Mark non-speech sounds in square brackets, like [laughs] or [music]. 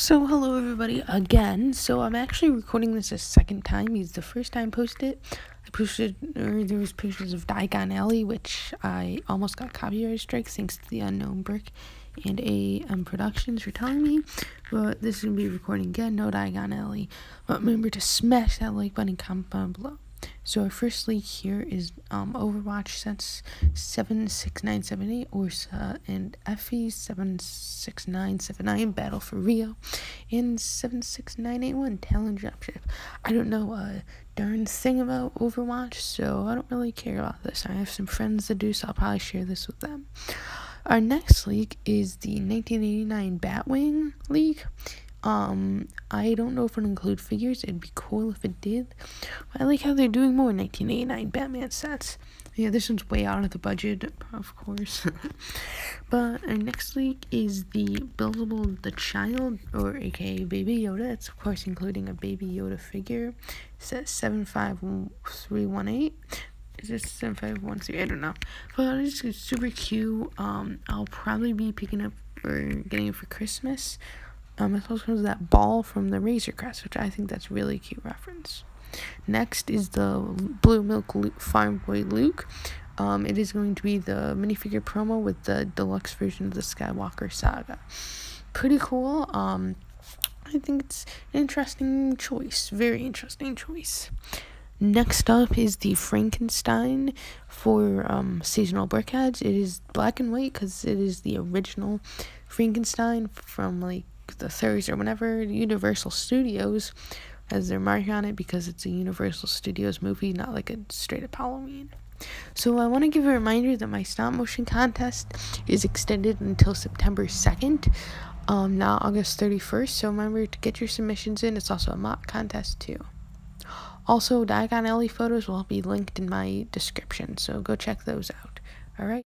So hello everybody again. So I'm actually recording this a second time. It's the first time I posted it. I posted or there was pictures of Diagon Alley, which I almost got copyright strikes thanks to the UnknownBrick and AM Productions for telling me. But this is gonna be recording again, no Diagon Alley. But remember to smash that like button, and comment down below. So our first leak here is um, Overwatch since 76978 Orisa and Efi 76979 Battle for Rio and 76981 Talon Dropship. I don't know a darn thing about Overwatch, so I don't really care about this. I have some friends that do, so I'll probably share this with them. Our next leak is the 1989 Batwing leak. Um, I don't know if it'll include figures. It'd be cool if it did. I like how they're doing more 1989 Batman sets. Yeah, this one's way out of the budget, of course. [laughs] but next leak is the buildable The Child, or aka Baby Yoda. It's, of course, including a Baby Yoda figure. Says 75318. Is this 7513? I don't know. But it's super cute. Um, I'll probably be picking up or getting it for Christmas. Um, it also comes that ball from the Razor Crest, which I think that's really cute reference. Next is the Blue Milk Luke, Farm Boy Luke. Um, it is going to be the minifigure promo with the deluxe version of the Skywalker Saga. Pretty cool. Um, I think it's an interesting choice. Very interesting choice. Next up is the Frankenstein for um, seasonal BrickHeadz. It is black and white because it is the original Frankenstein from like the 30s or whenever Universal Studios has their mark on it because it's a Universal Studios movie, not like a straight up Halloween. So I want to give a reminder that my stop motion contest is extended until September 2nd, um, not August 31st. So remember to get your submissions in. It's also a mock contest too. Also, Diagon Alley photos will be linked in my description, so go check those out. Alright?